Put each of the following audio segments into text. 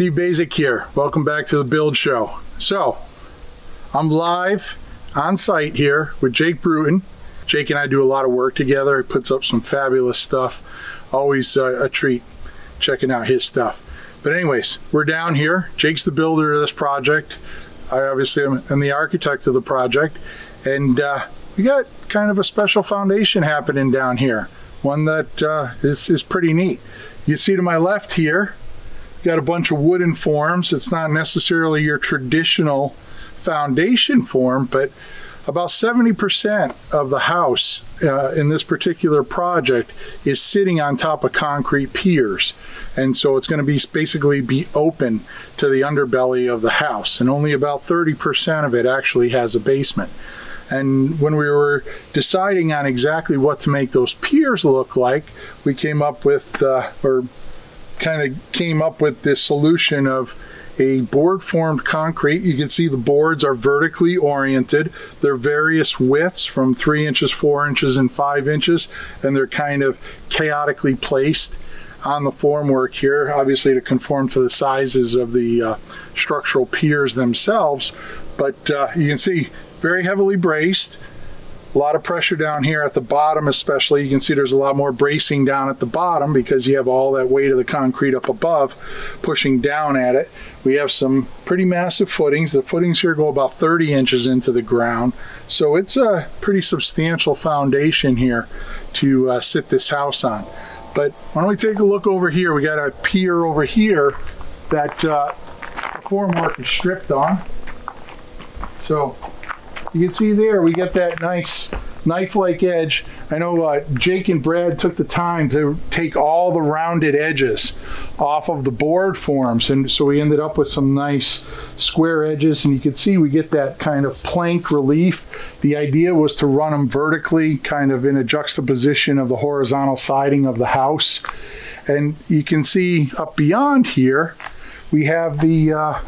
Steve Baczek here. Welcome back to the Build Show. So, I'm live on site here with Jake Bruton. Jake and I do a lot of work together. He puts up some fabulous stuff. Always uh, a treat checking out his stuff. But anyways, we're down here. Jake's the builder of this project. I obviously am, am the architect of the project. And uh, we got kind of a special foundation happening down here. One that uh, is is pretty neat. You see to my left here, got a bunch of wooden forms. It's not necessarily your traditional foundation form, but about 70% of the house uh, in this particular project is sitting on top of concrete piers. And so it's going to be basically be open to the underbelly of the house. And only about 30% of it actually has a basement. And when we were deciding on exactly what to make those piers look like, we came up with, uh, or kind of came up with this solution of a board formed concrete. You can see the boards are vertically oriented. They're various widths from three inches, four inches, and five inches, and they're kind of chaotically placed on the formwork here, obviously to conform to the sizes of the uh, structural piers themselves. But uh, you can see very heavily braced a lot of pressure down here at the bottom especially. You can see there's a lot more bracing down at the bottom because you have all that weight of the concrete up above pushing down at it. We have some pretty massive footings. The footings here go about 30 inches into the ground. So it's a pretty substantial foundation here to uh, sit this house on. But why don't we take a look over here? We got a pier over here that uh, the formwork is stripped on. So you can see there we get that nice knife-like edge. I know uh, Jake and Brad took the time to take all the rounded edges off of the board forms and so we ended up with some nice square edges and you can see we get that kind of plank relief. The idea was to run them vertically kind of in a juxtaposition of the horizontal siding of the house. And you can see up beyond here we have the uh,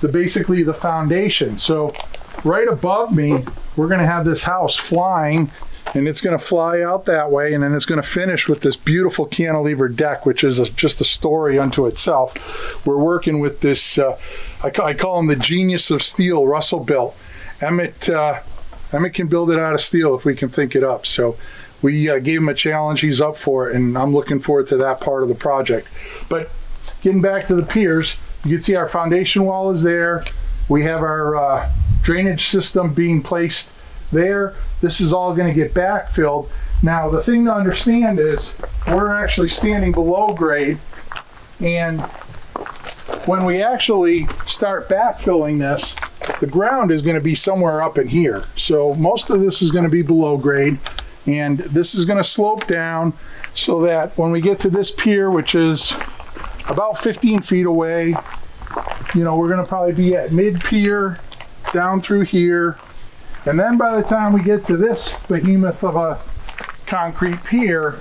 the basically the foundation. So right above me, we're going to have this house flying and it's going to fly out that way and then it's going to finish with this beautiful cantilever deck which is a, just a story unto itself. We're working with this uh, I, I, call him the genius of steel russell built emmett uh, emmett can build it out of steel if we can think it up so we uh, gave him a challenge he's up for it and i'm looking forward to that part of the project. But getting back to the piers you can see our foundation wall is there we have our uh, drainage system being placed there. This is all going to get backfilled. Now, the thing to understand is we're actually standing below grade, and when we actually start backfilling this, the ground is going to be somewhere up in here. So most of this is going to be below grade, and this is going to slope down so that when we get to this pier, which is about 15 feet away, you know, we're going to probably be at mid pier down through here. And then by the time we get to this behemoth of a concrete pier,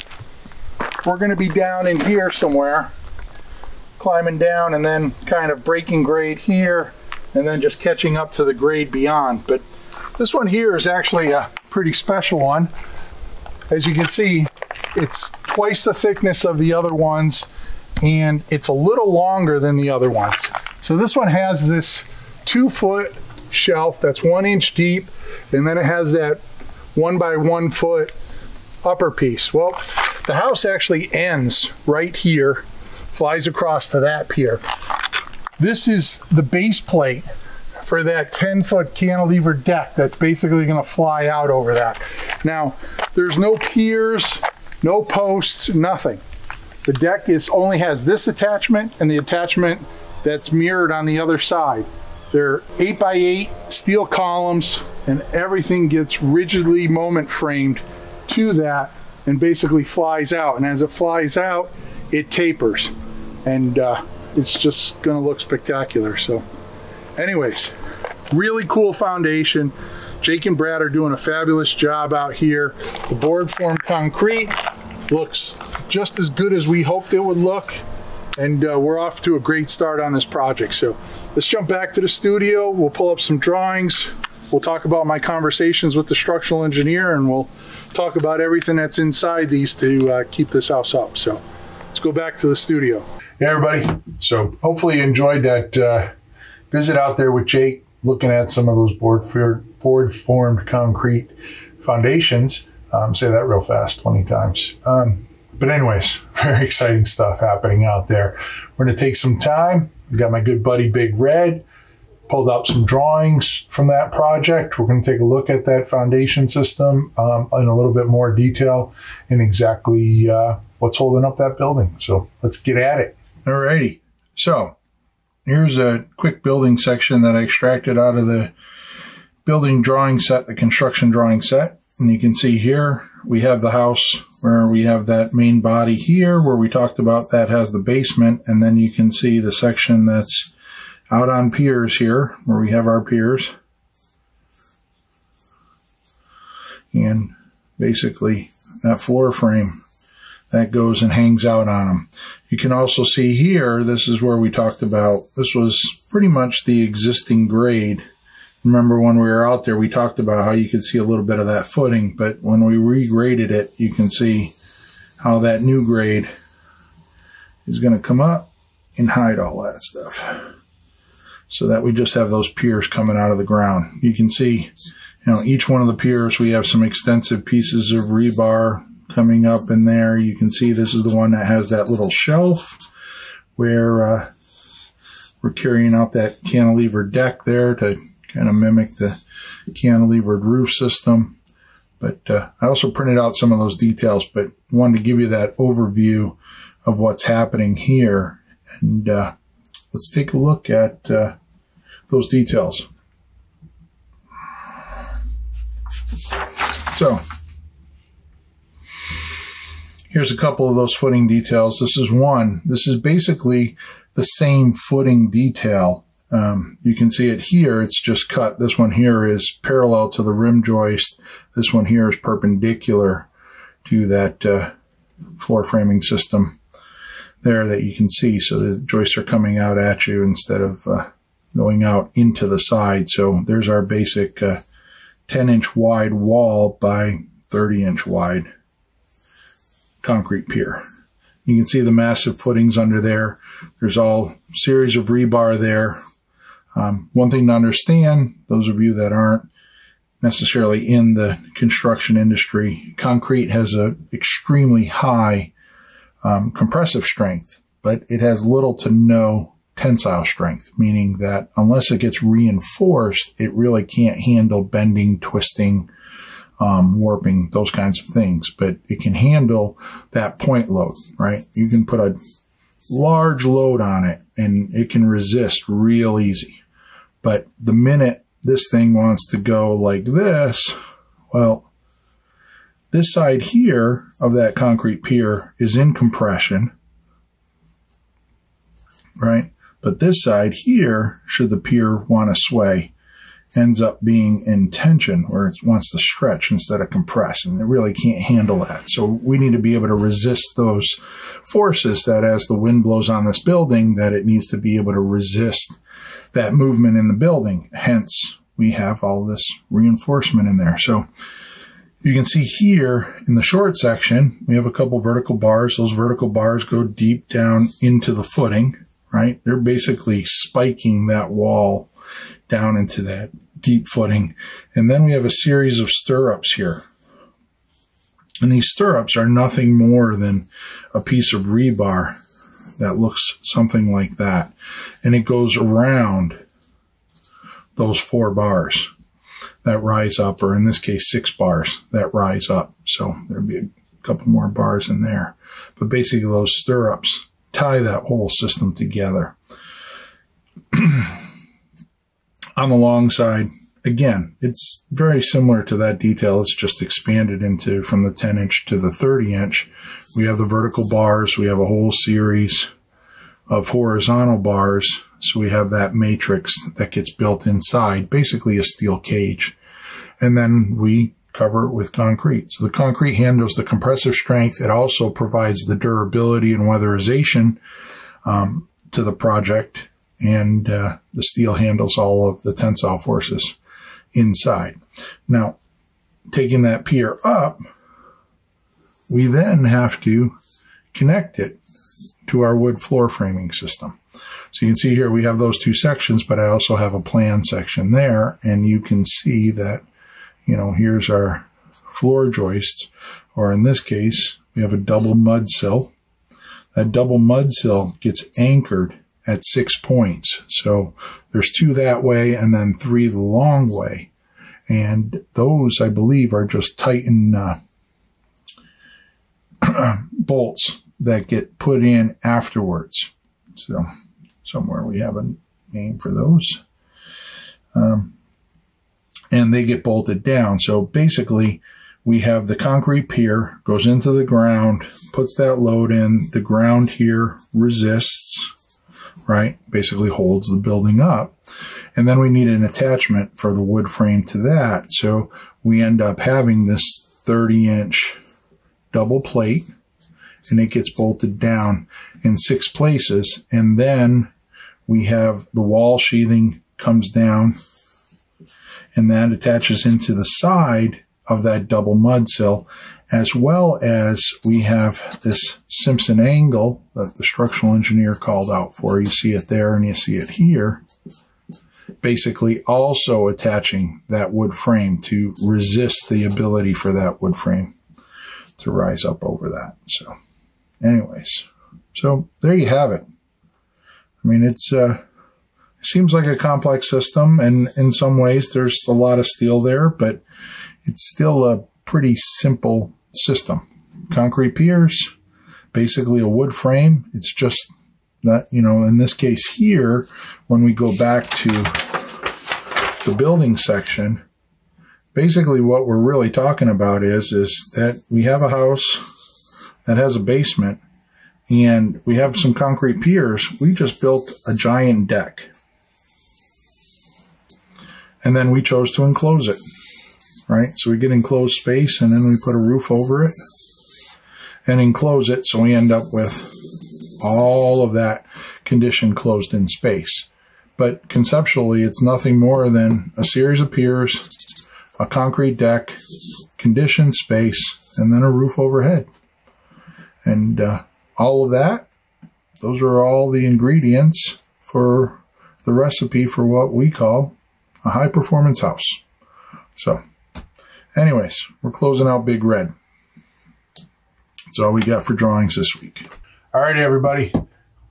we're going to be down in here somewhere, climbing down and then kind of breaking grade here and then just catching up to the grade beyond. But this one here is actually a pretty special one. As you can see, it's twice the thickness of the other ones and it's a little longer than the other ones. So this one has this two foot shelf that's one inch deep, and then it has that one by one foot upper piece. Well, the house actually ends right here, flies across to that pier. This is the base plate for that 10 foot cantilever deck that's basically going to fly out over that. Now, there's no piers, no posts, nothing. The deck is only has this attachment and the attachment that's mirrored on the other side. They're 8 by 8 steel columns, and everything gets rigidly moment framed to that and basically flies out. And as it flies out, it tapers. And uh, it's just to look spectacular. So, anyways, really cool foundation. Jake and Brad are doing a fabulous job out here. The board form concrete looks just as good as we hoped it would look. And uh, we're off to a great start on this project. So Let's jump back to the studio. We'll pull up some drawings. We'll talk about my conversations with the structural engineer and we'll talk about everything that's inside these to uh, keep this house up. So let's go back to the studio. Hey, everybody. So hopefully you enjoyed that uh, visit out there with Jake, looking at some of those board, board formed concrete foundations. Um, say that real fast 20 times. Um, but anyways, very exciting stuff happening out there. We're going to take some time. We got my good buddy Big Red pulled up some drawings from that project. We're going to take a look at that foundation system um, in a little bit more detail and exactly uh, what's holding up that building. So let's get at it. Alrighty. So here's a quick building section that I extracted out of the building drawing set, the construction drawing set. And you can see here we have the house where we have that main body here where we talked about that has the basement. And then you can see the section that's out on piers here where we have our piers. And basically that floor frame that goes and hangs out on them. You can also see here, this is where we talked about, this was pretty much the existing grade. Remember when we were out there, we talked about how you could see a little bit of that footing, but when we regraded it, you can see how that new grade is going to come up and hide all that stuff so that we just have those piers coming out of the ground. You can see, you know, each one of the piers, we have some extensive pieces of rebar coming up in there. You can see this is the one that has that little shelf where uh, we're carrying out that cantilever deck there to kind of mimic the cantilevered roof system. But uh, I also printed out some of those details, but wanted to give you that overview of what's happening here. And uh, let's take a look at uh, those details. So, here's a couple of those footing details. This is one. This is basically the same footing detail. Um, you can see it here. It's just cut. This one here is parallel to the rim joist. This one here is perpendicular to that uh, floor framing system there that you can see. So the joists are coming out at you instead of uh, going out into the side. So there's our basic uh, 10 inch wide wall by 30 inch wide concrete pier. You can see the massive footings under there. There's all series of rebar there. Um, one thing to understand, those of you that aren't necessarily in the construction industry, concrete has an extremely high um, compressive strength, but it has little to no tensile strength, meaning that unless it gets reinforced, it really can't handle bending, twisting, um, warping, those kinds of things. But it can handle that point load, right? You can put a large load on it and it can resist real easy. But the minute this thing wants to go like this, well, this side here of that concrete pier is in compression, right? But this side here, should the pier want to sway, ends up being in tension where it wants to stretch instead of compress and it really can't handle that. So we need to be able to resist those forces that as the wind blows on this building that it needs to be able to resist that movement in the building. Hence we have all this reinforcement in there. So you can see here in the short section, we have a couple vertical bars. Those vertical bars go deep down into the footing, right? They're basically spiking that wall down into that deep footing. And then we have a series of stirrups here. And these stirrups are nothing more than a piece of rebar that looks something like that. And it goes around those four bars that rise up, or in this case, six bars that rise up. So there'd be a couple more bars in there. But basically those stirrups tie that whole system together. On the long side, again, it's very similar to that detail. It's just expanded into from the 10 inch to the 30 inch. We have the vertical bars. We have a whole series of horizontal bars. So we have that matrix that gets built inside, basically a steel cage. And then we cover it with concrete. So the concrete handles the compressive strength. It also provides the durability and weatherization um, to the project. And uh, the steel handles all of the tensile forces inside. Now, taking that pier up, we then have to connect it to our wood floor framing system. So you can see here we have those two sections, but I also have a plan section there, and you can see that, you know, here's our floor joists, or in this case, we have a double mud sill. That double mud sill gets anchored at six points. So there's two that way and then three the long way. And those, I believe, are just Titen uh, bolts that get put in afterwards. So somewhere we have a name for those. Um, and they get bolted down. So basically, we have the concrete pier goes into the ground, puts that load in. The ground here resists, right? Basically holds the building up. And then we need an attachment for the wood frame to that. So we end up having this 30 inch double plate and it gets bolted down in six places. And then we have the wall sheathing comes down and that attaches into the side of that double mud sill, as well as we have this Simpson angle that the structural engineer called out for. You see it there and you see it here. Basically also attaching that wood frame to resist the ability for that wood frame to rise up over that. So anyways, so there you have it. I mean, it's, uh, it seems like a complex system and in some ways there's a lot of steel there, but it's still a pretty simple system. Concrete piers, basically a wood frame. It's just that, you know, in this case here, when we go back to the building section, basically what we're really talking about is, is that we have a house that has a basement and we have some concrete piers. We just built a giant deck. And then we chose to enclose it right? So we get enclosed space and then we put a roof over it and enclose it. So we end up with all of that condition closed in space. But conceptually, it's nothing more than a series of piers, a concrete deck, conditioned space, and then a roof overhead. And uh, all of that, those are all the ingredients for the recipe for what we call a high performance house. So Anyways, we're closing out Big Red. That's all we got for drawings this week. All right, everybody.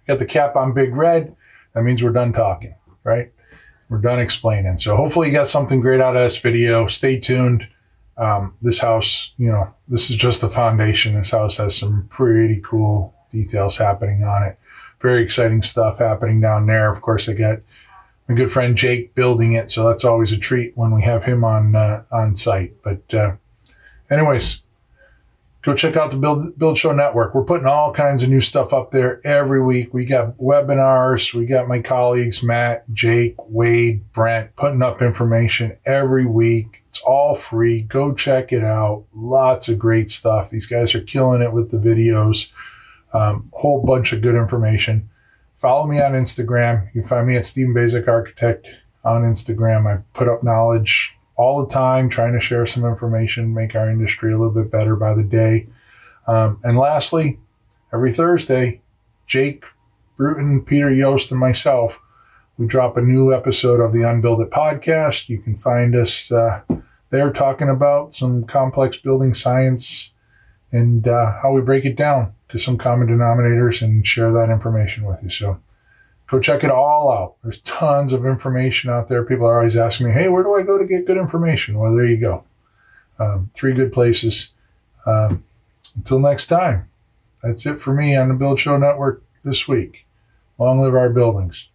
Got the cap on Big Red. That means we're done talking, right? We're done explaining. So hopefully you got something great out of this video. Stay tuned. Um, this house, you know, this is just the foundation. This house has some pretty cool details happening on it. Very exciting stuff happening down there. Of course, I got my good friend Jake building it, so that's always a treat when we have him on uh, on site. But uh, anyways, go check out the Build Build Show Network. We're putting all kinds of new stuff up there every week. We got webinars. We got my colleagues Matt, Jake, Wade, Brent putting up information every week. It's all free. Go check it out. Lots of great stuff. These guys are killing it with the videos. Um, whole bunch of good information follow me on Instagram. You can find me at Steven Baczek Architect on Instagram. I put up knowledge all the time, trying to share some information, make our industry a little bit better by the day. Um, and lastly, every Thursday, Jake Bruton, Peter Yost, and myself, we drop a new episode of the Unbuild It podcast. You can find us uh, there talking about some complex building science and uh, how we break it down to some common denominators and share that information with you. So go check it all out. There's tons of information out there. People are always asking me, hey, where do I go to get good information? Well, there you go. Um, three good places. Um, until next time, that's it for me on the Build Show Network this week. Long live our buildings.